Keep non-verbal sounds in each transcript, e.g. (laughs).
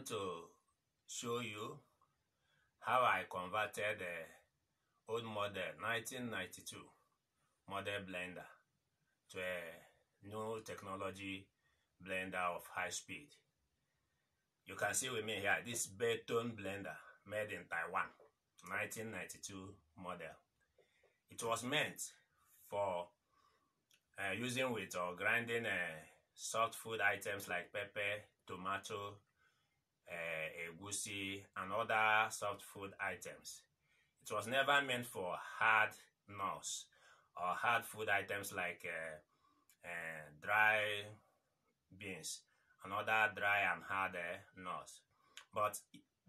want to show you how I converted the old model 1992 model blender to a new technology blender of high speed. You can see with me here this Beton blender made in Taiwan 1992 model. It was meant for uh, using with or grinding uh, soft food items like pepper, tomato, egusi, and other soft food items. It was never meant for hard nuts or hard food items like uh, uh, dry beans and other dry and hard nuts. But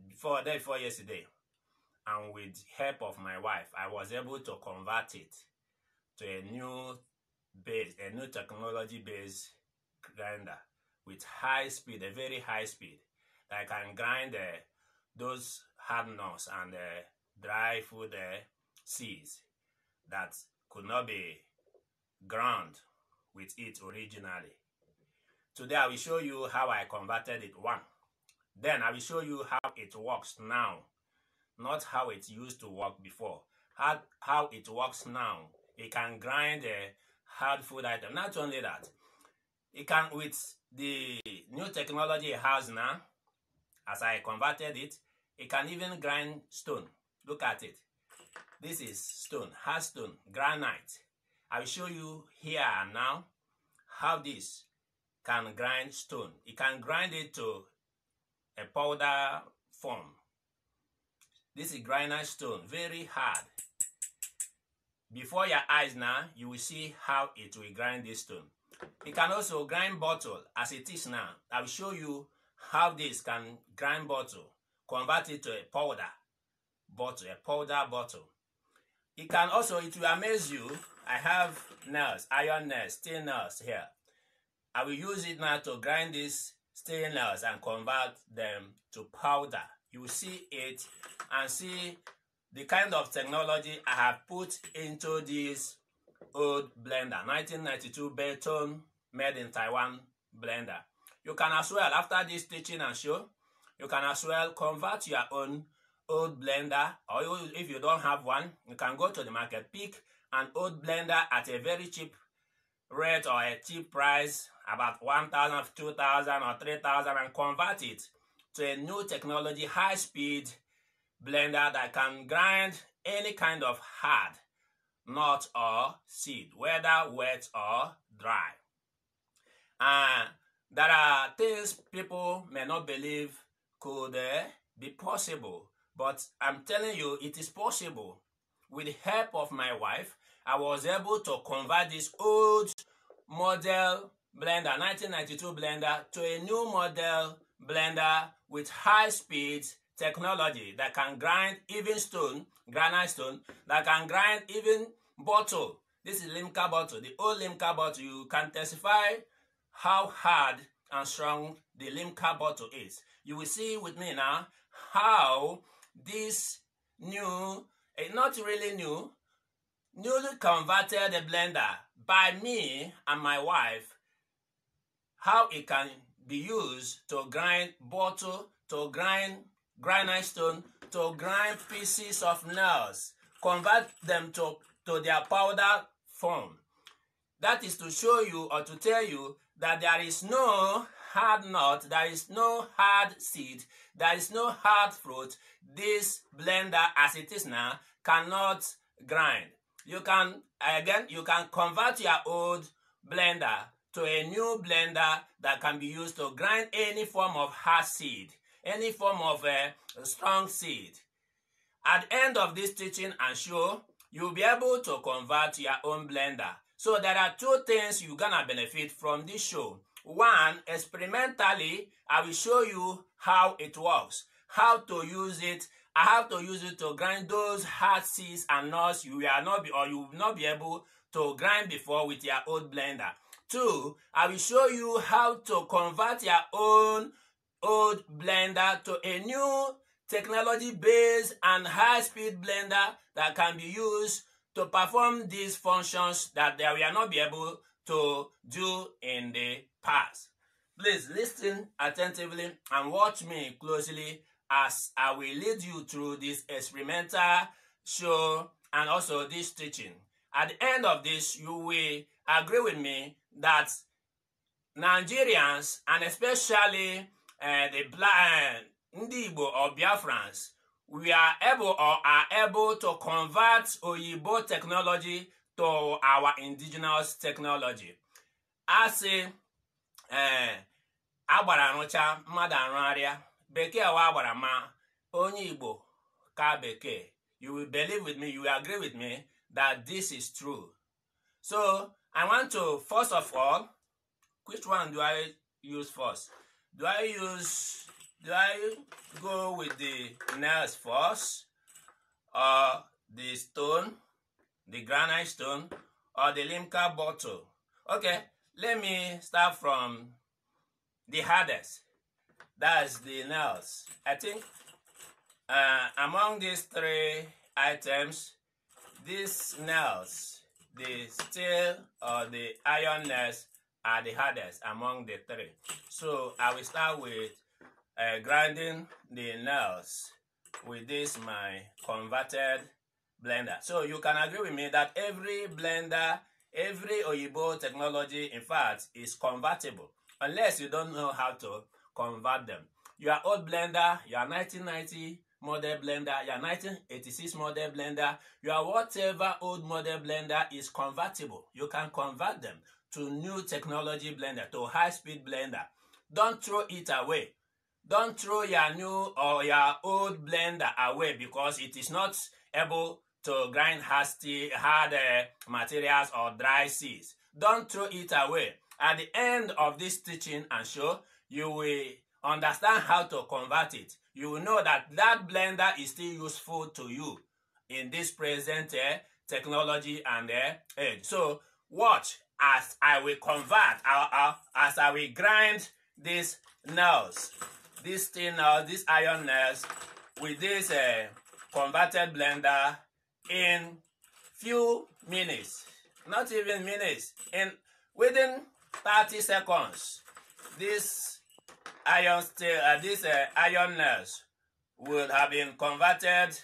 before day before yesterday, and with help of my wife, I was able to convert it to a new base, a new technology based grinder with high speed, a very high speed that can grind uh, those hard nuts and uh, dry food uh, seeds that could not be ground with it originally. Today I will show you how I converted it one. Then I will show you how it works now, not how it used to work before. How, how it works now. It can grind a hard food item. Not only that, it can with the new technology it has now, as I converted it, it can even grind stone. Look at it. This is stone, hard stone, granite. I will show you here and now how this can grind stone. It can grind it to a powder form. This is granite stone, very hard. Before your eyes now, you will see how it will grind this stone. It can also grind bottle as it is now. I will show you how this can grind bottle, convert it to a powder bottle, a powder bottle. It can also, it will amaze you. I have nails, iron nails, steel nails here. I will use it now to grind these steel nails and convert them to powder. You will see it and see the kind of technology I have put into this old blender, 1992 Beton made in Taiwan blender. You can as well, after this teaching and show, you can as well convert your own old blender or if you don't have one, you can go to the market, pick an old blender at a very cheap rate or a cheap price, about 1,000, 2,000 or 3,000 and convert it to a new technology, high speed blender that can grind any kind of hard nut or seed, whether wet or dry. And there are things people may not believe could uh, be possible, but I'm telling you, it is possible. With the help of my wife, I was able to convert this old model blender, 1992 blender, to a new model blender with high speed technology that can grind even stone, granite stone, that can grind even bottle. This is Limca bottle. The old Limca bottle, you can testify how hard and strong the Limca bottle is. You will see with me now how this new, eh, not really new, newly converted blender by me and my wife, how it can be used to grind bottle, to grind granite stone, to grind pieces of nails, convert them to, to their powder form. That is to show you or to tell you that there is no hard nut, there is no hard seed, there is no hard fruit. This blender, as it is now, cannot grind. You can, again, you can convert your old blender to a new blender that can be used to grind any form of hard seed, any form of a uh, strong seed. At the end of this teaching and show, you'll be able to convert your own blender. So there are two things you're gonna benefit from this show. One, experimentally, I will show you how it works, how to use it. I have to use it to grind those hard seeds and nuts you will not be or you will not be able to grind before with your old blender. Two, I will show you how to convert your own old blender to a new technology based and high speed blender that can be used to perform these functions that they will not be able to do in the past. Please listen attentively and watch me closely as I will lead you through this experimental show and also this teaching. At the end of this, you will agree with me that Nigerians and especially uh, the black ndị Igbo or Biafrans, we are able or are able to convert Oyibo technology to our indigenous technology. Asị ee eh, agbara arụcha mmadụ arụgharịa bekee wa agbara ma onye Igbo ka bekee you will believe with me you will agree with me that this is true. So I want to first of all which one do I use first? Do I use do I go with the nails first or the stone, the granite stone or the limca bottle? Okay, let me start from the hardest. That's the nails. I think uh, among these three items, these nails, the steel or the iron nails are the hardest among the three. So I will start with uh, grinding the nails with this my converted blender. So you can agree with me that every blender, every Oyibo technology, in fact, is convertible unless you don't know how to convert them. Your old blender, your 1990 model blender, your 1986 model blender, your whatever old model blender is convertible. You can convert them to new technology blender, to high speed blender. Don't throw it away. Don't throw your new or your old blender away because it is not able to grind hasty, hard uh, materials or dry seeds. Don't throw it away. At the end of this teaching and show, you will understand how to convert it. You will know that that blender is still useful to you in this present uh, technology and uh, age. So watch as I will convert, uh, uh, as I will grind these nails, this thin nails, these iron nails with this uh, converted blender in few minutes, not even minutes, in within 30 seconds. This iron steel, uh, these uh, iron nails will have been converted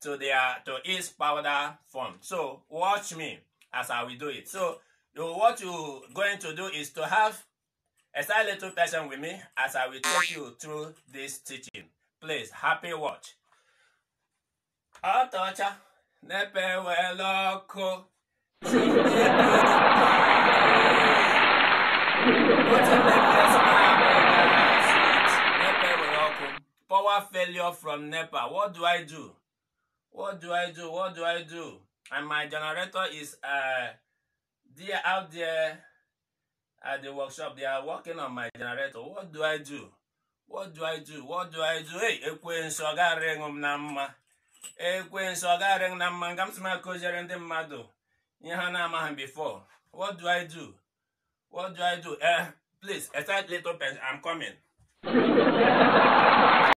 to their to its powder form. So watch me as I will do it. So what you're going to do is to have a silent little patient with me as I will take you through this teaching. Please, happy watch. Ọtọcha nepe wele ọkụ Power failure from NEPA. What do I do? What do I do? What do I do? And my generator is uh there out there at the workshop. They are working on my generator. What do I do? What do I do? What do I do? Hey, ekwensu ọ ga-arịghị m na mma. Ekwensu ọ ga-arịghị m na mma. Nga m sị m akụziere ndị mmadụ ihe ha na-amaghị before. What do I do? What do I do? Uh, please, a little pen. I'm coming. (laughs)